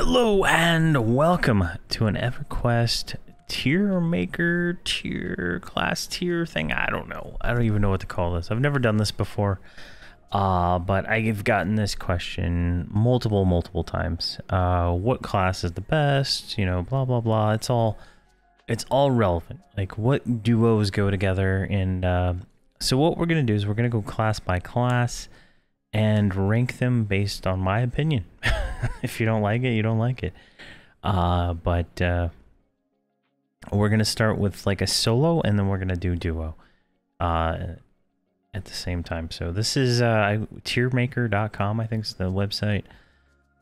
Hello and welcome to an EverQuest tier maker tier class tier thing. I don't know. I don't even know what to call this. I've never done this before. Uh, but I've gotten this question multiple, multiple times. Uh, what class is the best? You know, blah blah blah. It's all it's all relevant. Like what duos go together and uh, so what we're gonna do is we're gonna go class by class and rank them based on my opinion. if you don't like it, you don't like it. Uh, but uh, we're gonna start with like a solo, and then we're gonna do duo uh, at the same time. So this is uh, tiermaker.com, I think is the website.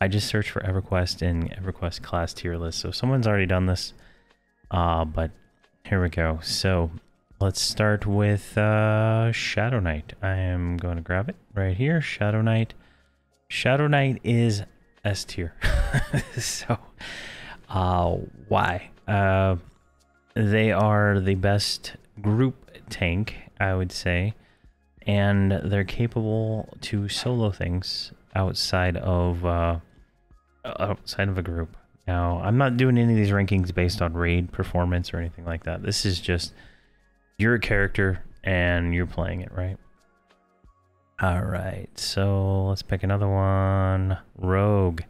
I just searched for EverQuest in EverQuest class tier list. So someone's already done this, uh, but here we go. So let's start with uh, Shadow Knight. I am going to grab it right here. Shadow Knight. Shadow Knight is S tier. so, uh, why? Uh, they are the best group tank, I would say, and they're capable to solo things outside of uh, outside of a group. Now, I'm not doing any of these rankings based on raid performance or anything like that. This is just you're a character and you're playing it, right? All right, so let's pick another one. Rogue.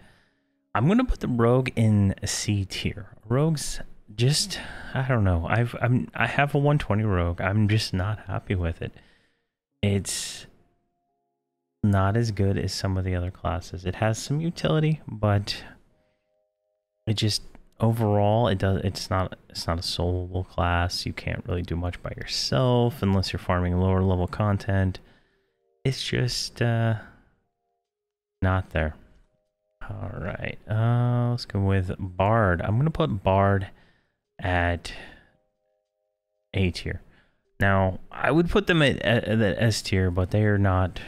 I'm gonna put the Rogue in C tier. Rogue's just I don't know. I've I'm I have a 120 Rogue. I'm just not happy with it. It's not as good as some of the other classes. It has some utility, but it just overall it does it's not it's not a soloable class. You can't really do much by yourself unless you're farming lower level content. It's just uh not there. All right uh let's go with bard. I'm gonna put bard at a tier. Now i would put them at, at, at s tier but they are not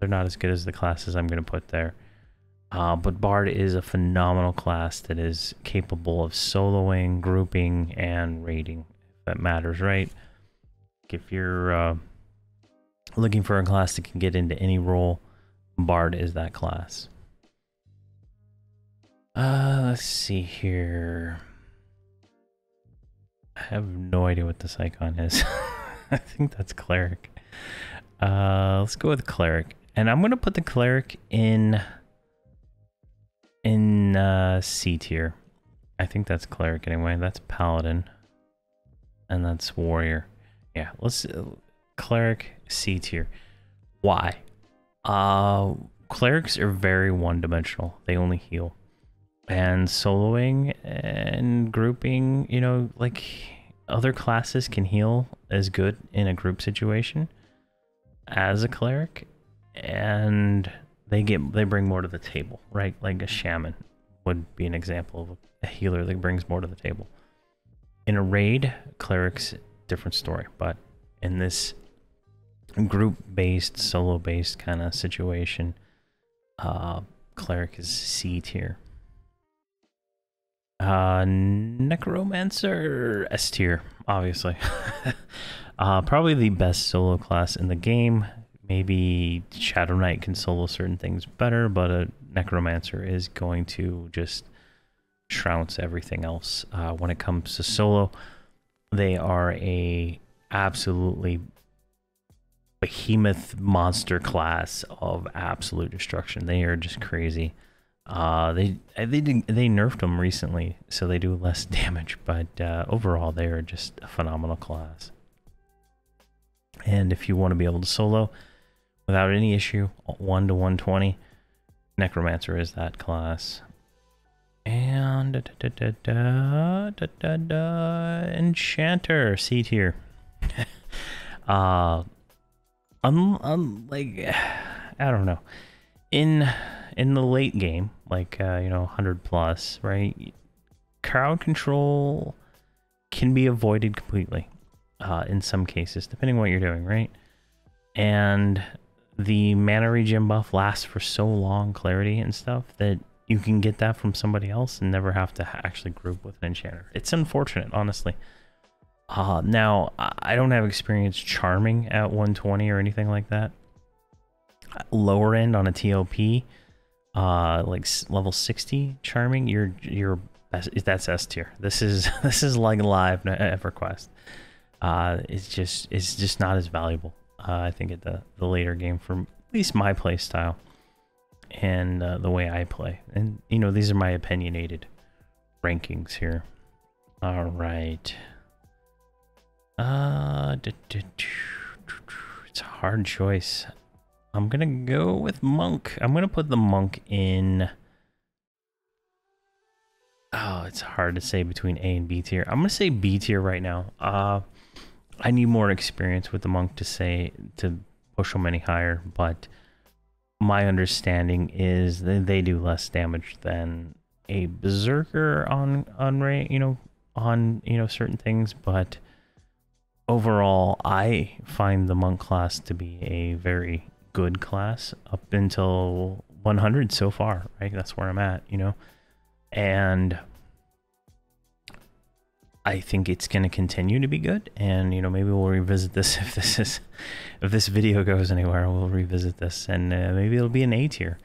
they're not as good as the classes i'm gonna put there uh, but Bard is a phenomenal class that is capable of soloing, grouping, and raiding. If that matters, right? If you're uh, looking for a class that can get into any role, Bard is that class. Uh, let's see here. I have no idea what this icon is. I think that's cleric. Uh, let's go with cleric, and I'm gonna put the cleric in in uh, C tier. I think that's cleric anyway. That's paladin, and that's warrior. Yeah, let's uh, cleric C tier. Why? Uh, clerics are very one-dimensional. They only heal, and soloing and grouping. You know, like other classes can heal as good in a group situation as a cleric, and they get they bring more to the table, right? Like a shaman would be an example of a healer that brings more to the table. In a raid, clerics different story, but in this group-based, solo-based kind of situation, uh, cleric is C tier. Uh, necromancer S tier, obviously. uh, probably the best solo class in the game maybe Shadow Knight can solo certain things better, but a Necromancer is going to just trounce everything else. Uh, when it comes to solo, they are a absolutely behemoth monster class of absolute destruction. They are just crazy. Uh, they they they nerfed them recently, so they do less damage, but uh, overall they are just a phenomenal class. And if you want to be able to solo, without any issue. 1 to 120. Necromancer is that class. And da, da, da, da, da, da, Enchanter, C tier. uh, um, um, like, I don't know. In in the late game, like uh, you know, 100 plus, right? Crowd control can be avoided completely. Uh, in some cases, depending on what you're doing, right? And the mana regen buff lasts for so long, clarity and stuff, that you can get that from somebody else and never have to actually group with an enchanter. It's unfortunate, honestly. Uh, now, I don't have experience charming at 120 or anything like that. Lower end on a TLP, uh, like level 60 charming, you're you're that's S tier. This is this is like live EverQuest. Uh, it's just it's just not as valuable. Uh, I think at the the later game for at least my play style and uh, the way I play. And you know these are my opinionated rankings here. All right. Uh, it's a hard choice. I'm gonna go with monk. I'm gonna put the monk in. Oh, it's hard to say between A and B tier. I'm gonna say B tier right now. Uh, I need more experience with the monk to say to push them any higher, but my understanding is that they do less damage than a berserker on on ray, you know on you know certain things, but overall, I find the monk class to be a very good class up until 100 so far, right? That's where I'm at, you know? And I think it's going to continue to be good. And, you know, maybe we'll revisit this if this is, if this video goes anywhere, we'll revisit this and uh, maybe it'll be an A tier.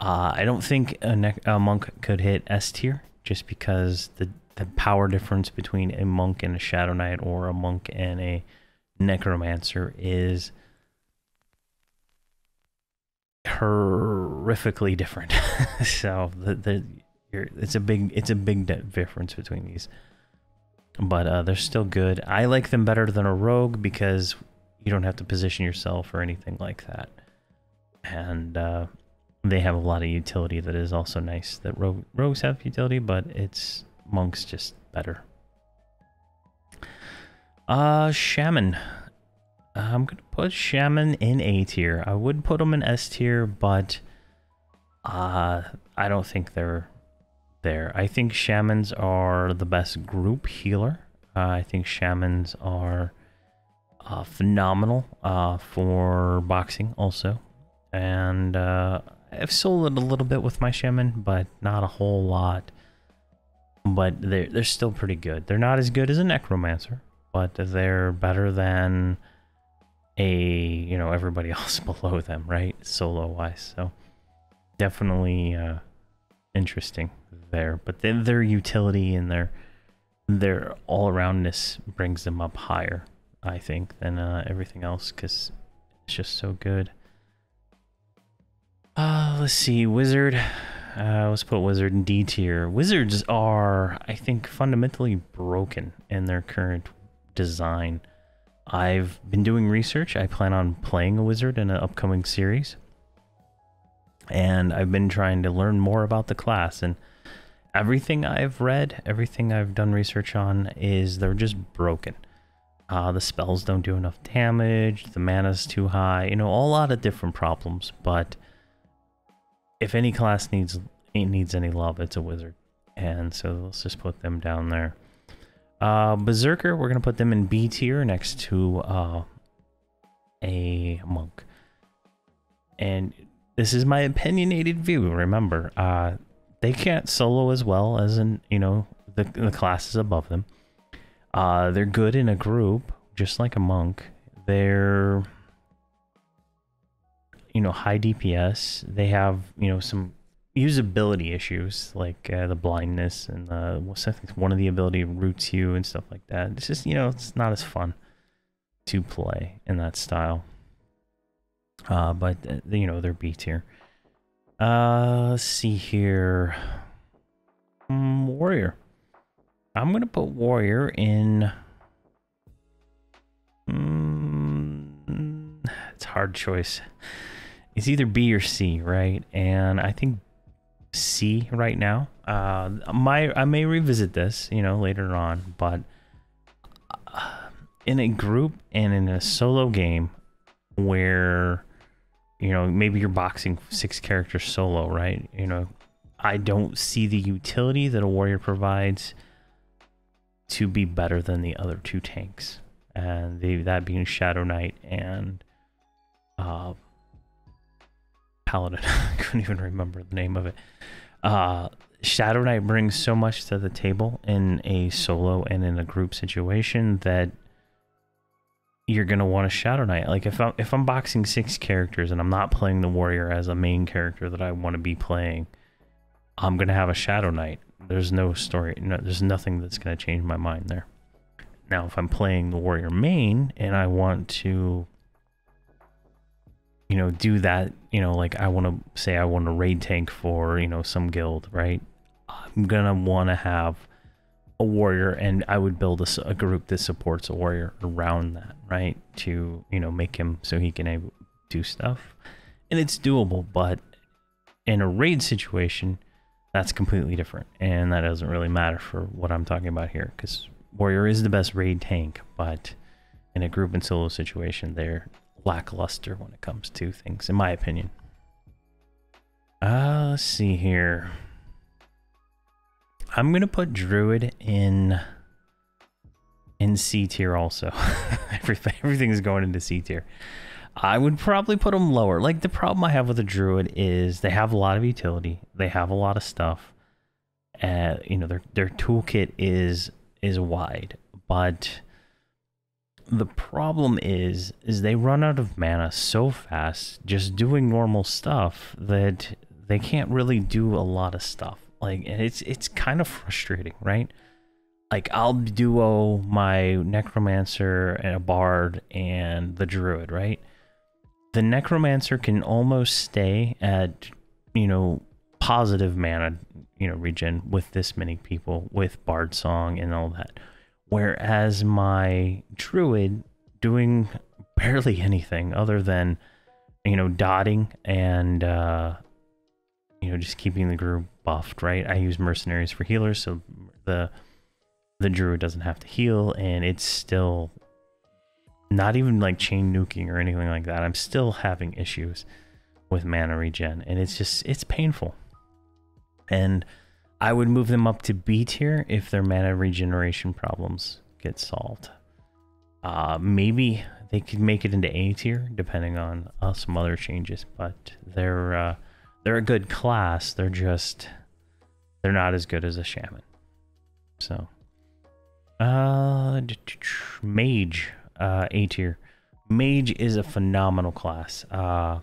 Uh, I don't think a, a monk could hit S tier just because the, the power difference between a monk and a shadow knight or a monk and a necromancer is horrifically different. so the the it's a big it's a big difference between these. But uh, they're still good. I like them better than a rogue because you don't have to position yourself or anything like that. And uh, they have a lot of utility that is also nice. That rogue, rogues have utility, but it's monks just better. Uh, shaman. I'm gonna put Shaman in A tier. I would put them in S tier, but uh, I don't think they're there. I think Shamans are the best group healer. Uh, I think Shamans are uh, phenomenal uh, for boxing also. And uh, I've sold a little bit with my Shaman, but not a whole lot. But they're, they're still pretty good. They're not as good as a Necromancer, but they're better than a you know everybody else below them, right? Solo wise, so definitely uh, interesting there. But then their utility and their their all aroundness brings them up higher, I think, than uh, everything else because it's just so good. Uh, let's see, wizard. Uh, let's put wizard in D tier. Wizards are, I think, fundamentally broken in their current design. I've been doing research. I plan on playing a wizard in an upcoming series. And I've been trying to learn more about the class. And everything I've read, everything I've done research on, is they're just broken. Uh, the spells don't do enough damage, the mana's too high, you know, a lot of different problems. But if any class needs needs any love, it's a wizard. And so let's just put them down there. Uh, Berserker, we're going to put them in B tier next to uh, a monk. And this is my opinionated view, remember. Uh, they can't solo as well as in, you know, the, the classes above them. Uh, they're good in a group, just like a monk. They're, you know, high DPS. They have, you know, some usability issues like uh, the blindness and the one of the ability roots you and stuff like that. It's just you know it's not as fun to play in that style. Uh, but uh, you know they're B tier. Uh, let's see here. Mm, warrior. I'm gonna put warrior in. Mm, it's hard choice. It's either B or C, right? And I think C right now. Uh, my I may revisit this, you know, later on, but uh, in a group and in a solo game where you know maybe you're boxing six characters solo, right? You know, I don't see the utility that a warrior provides to be better than the other two tanks, and that being Shadow Knight and uh, Paladin. I couldn't even remember the name of it. Uh, Shadow Knight brings so much to the table in a solo and in a group situation that you're gonna want a Shadow Knight. Like if I'm if I'm boxing six characters and I'm not playing the warrior as a main character that I want to be playing, I'm gonna have a Shadow Knight. There's no story. No, there's nothing that's gonna change my mind there. Now, if I'm playing the warrior main and I want to, you know, do that, you know, like I want to say I want a raid tank for you know some guild, right? I'm gonna want to have a warrior and I would build a, a, group that supports a warrior around that, right? To, you know, make him so he can do stuff. And it's doable, but in a raid situation, that's completely different. And that doesn't really matter for what I'm talking about here because warrior is the best raid tank, but in a group and solo situation, they're lackluster when it comes to things, in my opinion. Uh, let's see here. I'm gonna put Druid in in C tier also. everything is going into C tier. I would probably put them lower. Like the problem I have with the Druid is they have a lot of utility. They have a lot of stuff. Uh, you know their their toolkit is is wide, but the problem is is they run out of mana so fast just doing normal stuff that they can't really do a lot of stuff like, and it's it's kind of frustrating, right? Like, I'll duo my necromancer and a bard and the druid, right? The necromancer can almost stay at, you know, positive mana, you know, regen with this many people with bard song and all that. Whereas my druid doing barely anything other than, you know, dotting and uh, you know, just keeping the group buffed, right? I use mercenaries for healers, so the the druid doesn't have to heal, and it's still not even like chain nuking or anything like that. I'm still having issues with mana regen, and it's just it's painful. And I would move them up to B tier if their mana regeneration problems get solved. Uh, maybe they could make it into A tier depending on uh, some other changes, but they're uh, they're a good class. They're just they're not as good as a shaman. So, uh, mage, uh, A tier. Mage is a phenomenal class. Uh,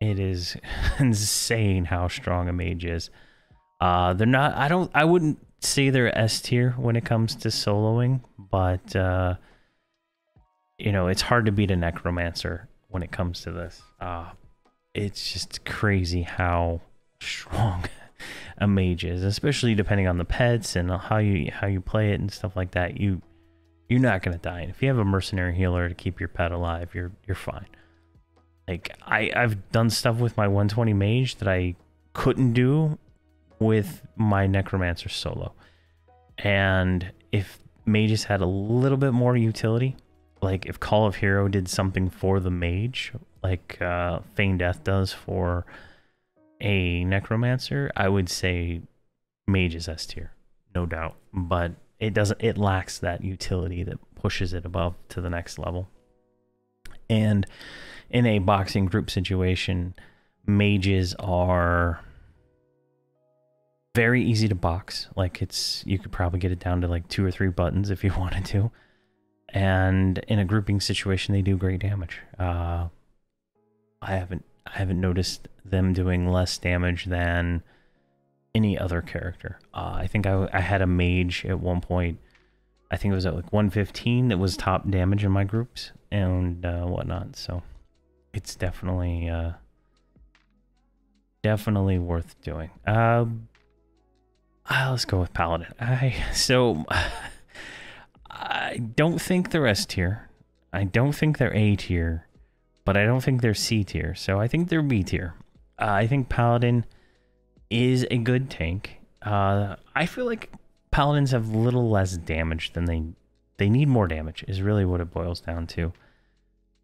it is insane how strong a mage is. Uh, they're not. I don't. I wouldn't say they're S tier when it comes to soloing, but uh, you know, it's hard to beat a necromancer when it comes to this. Uh, it's just crazy how strong a mage is, especially depending on the pets and how you how you play it and stuff like that. You you're not gonna die. And if you have a mercenary healer to keep your pet alive, you're you're fine. Like I I've done stuff with my 120 mage that I couldn't do with my necromancer solo. And if mages had a little bit more utility, like if Call of Hero did something for the mage, like uh, Feign Death does for a Necromancer, I would say Mage is S tier, no doubt. But it doesn't. It lacks that utility that pushes it above to the next level. And in a boxing group situation, mages are very easy to box. Like it's you could probably get it down to like two or three buttons if you wanted to. And in a grouping situation, they do great damage. Uh, I haven't I haven't noticed them doing less damage than any other character. Uh, I think I, I had a mage at one point. I think it was at like 115 that was top damage in my groups and uh, whatnot. So it's definitely uh, definitely worth doing. Uh, let's go with paladin. I so I don't think they're S tier. I don't think they're A tier but I don't think they're C tier. So I think they're B tier. Uh, I think Paladin is a good tank. Uh, I feel like Paladins have little less damage than they they need more damage. Is really what it boils down to.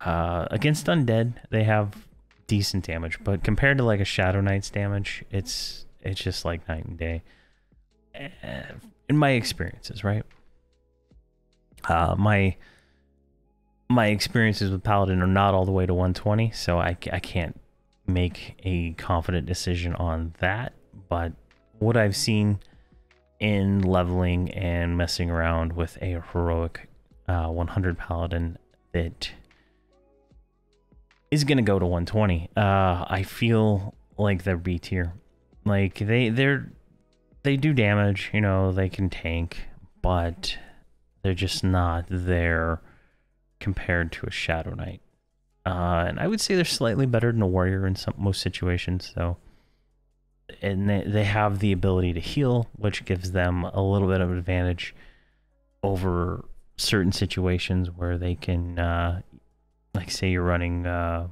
Uh, against undead, they have decent damage, but compared to like a Shadow Knight's damage, it's it's just like night and day. Eh, in my experiences, right? Uh, my my experiences with Paladin are not all the way to 120, so I, I can't make a confident decision on that. But what I've seen in leveling and messing around with a heroic uh, 100 Paladin, that is going to go to 120. Uh, I feel like they're B tier. Like they they're they do damage, you know, they can tank, but they're just not there compared to a Shadow Knight. Uh, and I would say they're slightly better than a warrior in some most situations, though. And they, they have the ability to heal, which gives them a little bit of advantage over certain situations where they can, uh, like, say you're running uh,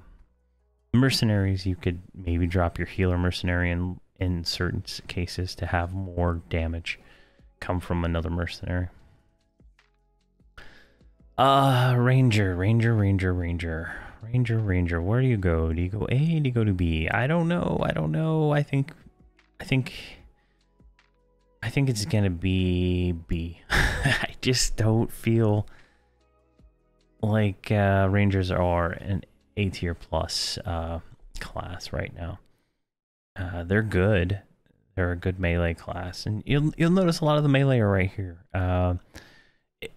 mercenaries, you could maybe drop your healer mercenary in, in certain cases to have more damage come from another mercenary. Uh, Ranger, Ranger, Ranger, Ranger. Ranger, Ranger, where do you go? Do you go A? Do you go to B? I don't know. I don't know. I think, I think, I think it's gonna be B. I just don't feel like uh, Rangers are an A tier plus uh, class right now. Uh, they're good. They're a good melee class, and you'll you'll notice a lot of the melee are right here. Uh,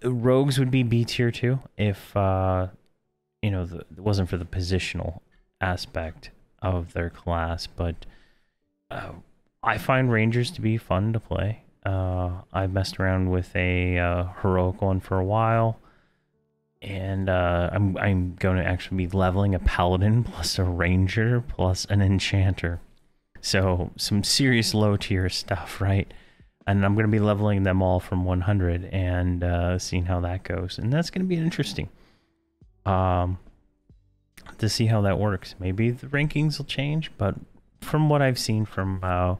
rogues would be B tier too if uh, you know, the, it wasn't for the positional aspect of their class, but uh, I find Rangers to be fun to play. Uh, I've messed around with a uh, heroic one for a while, and uh, I'm I'm going to actually be leveling a paladin plus a ranger plus an enchanter, so some serious low tier stuff, right? And I'm going to be leveling them all from 100 and uh, seeing how that goes, and that's going to be interesting um, to see how that works. Maybe the rankings will change, but from what I've seen from uh,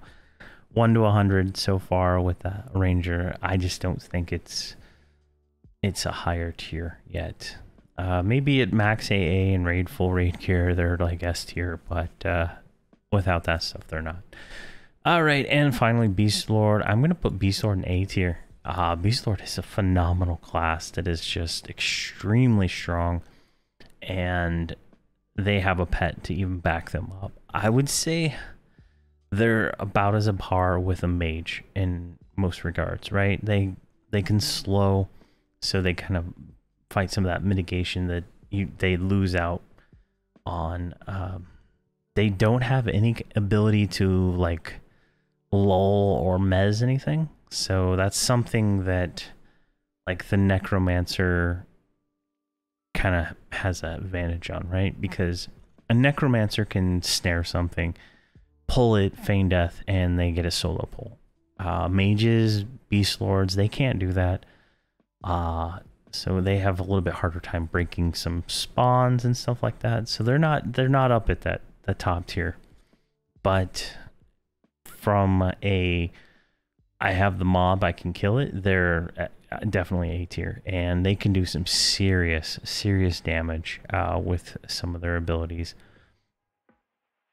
1 to 100 so far with the Ranger, I just don't think it's it's a higher tier yet. Uh, maybe at max AA and raid full raid gear, they're like S tier, but uh, without that stuff, they're not. All right, and finally, Beast Lord. I'm gonna put Beast Lord in A tier. Uh, Beast Lord is a phenomenal class that is just extremely strong and they have a pet to even back them up. I would say they're about as a par with a mage in most regards, right? They they can slow, so they kind of fight some of that mitigation that you they lose out on. Um, they don't have any ability to like lull or mez anything, so that's something that like the necromancer kind of has that advantage on, right? Because a necromancer can snare something, pull it, feign death, and they get a solo pull. Uh, mages, beast lords, they can't do that. Uh, so they have a little bit harder time breaking some spawns and stuff like that. So they're not they're not up at that the top tier. But from a I have the mob, I can kill it. They're definitely A tier, and they can do some serious, serious damage uh, with some of their abilities.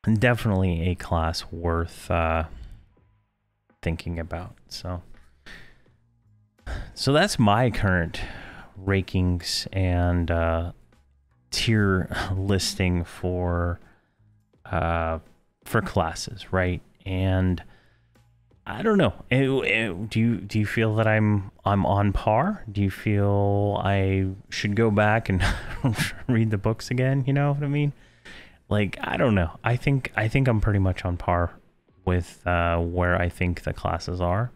And definitely a class worth uh, thinking about. So, so that's my current rankings and uh, tier listing for uh, for classes, right? And I don't know. Do you do you feel that I'm I'm on par? Do you feel I should go back and read the books again? You know what I mean? Like I don't know. I think I think I'm pretty much on par with uh, where I think the classes are.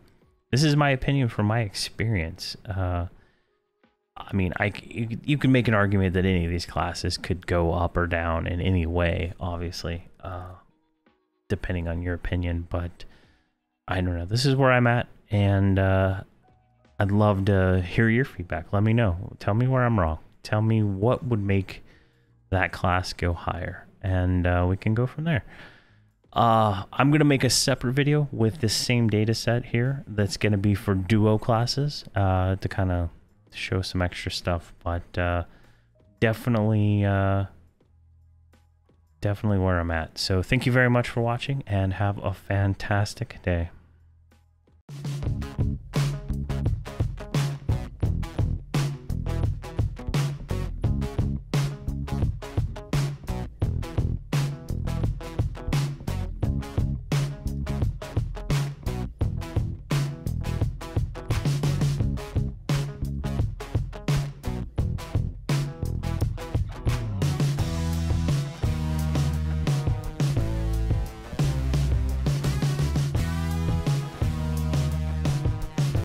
This is my opinion from my experience. Uh, I mean, I you, you can make an argument that any of these classes could go up or down in any way, obviously, uh, depending on your opinion, but I don't know. This is where I'm at, and uh, I'd love to hear your feedback. Let me know. Tell me where I'm wrong. Tell me what would make that class go higher, and uh, we can go from there. Uh, I'm going to make a separate video with this same data set here that's going to be for duo classes uh, to kind of show some extra stuff, but uh, definitely, uh, definitely where I'm at. So thank you very much for watching and have a fantastic day.